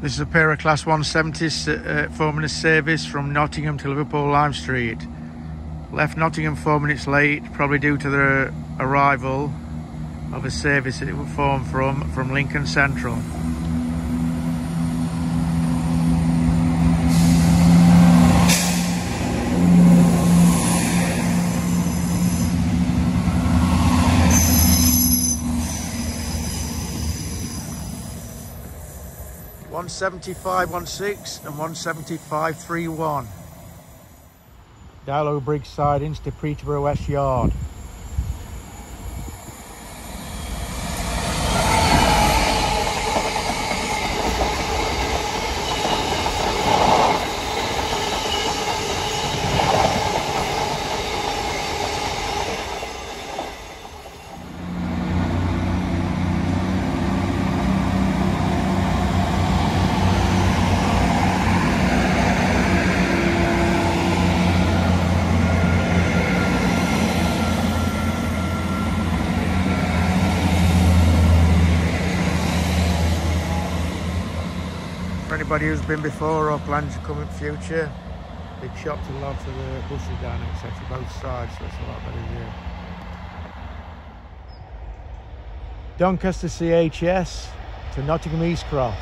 This is a pair of Class 170s uh, four minute service from Nottingham to Liverpool Lime Street. Left Nottingham four minutes late, probably due to the arrival of a service that it would form from, from Lincoln Central. One seventy five one six and one seventy five three one. Dowlow Briggs sidings to Peterborough West Yard. For anybody who's been before or plans to come in future, they've chopped a lot of the bushes down etc. both sides, so it's a lot better view. Doncaster CHS to Nottingham Eastcroft.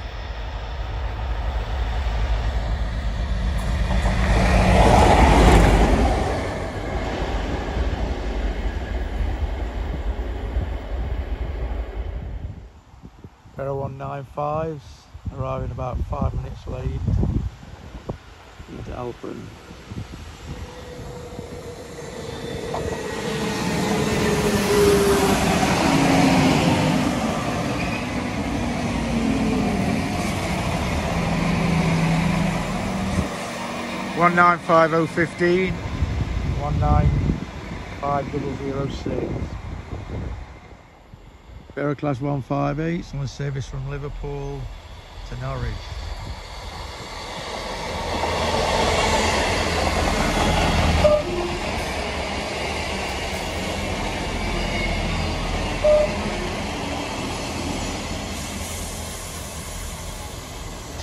195s arriving about five minutes late into Alfreton. One nine five oh fifteen, one nine five double zero six. Bearer class one five eight on the service from Liverpool to Norwich.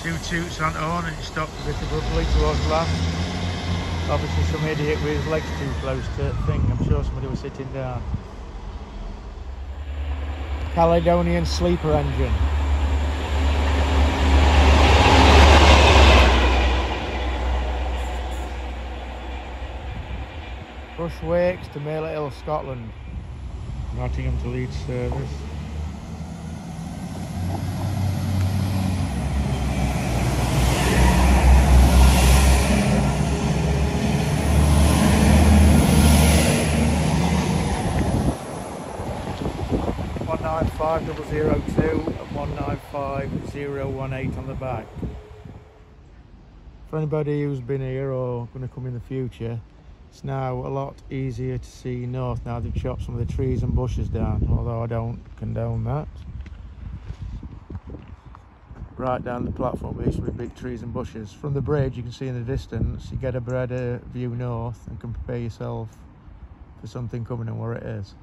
Two toots on on and it stopped a bit abruptly towards land. Obviously some idiot with his legs too close to thing. I'm sure somebody was sitting down. Caledonian sleeper engine. Brush Works to Millerhill, Scotland. Nottingham to Leeds service. One nine five double zero two and one nine five zero one eight on the back. For anybody who's been here or going to come in the future, it's now a lot easier to see north now they've chopped some of the trees and bushes down, although I don't condone that. Right down the platform there used to be big trees and bushes. From the bridge you can see in the distance, you get a better view north and can prepare yourself for something coming and where it is.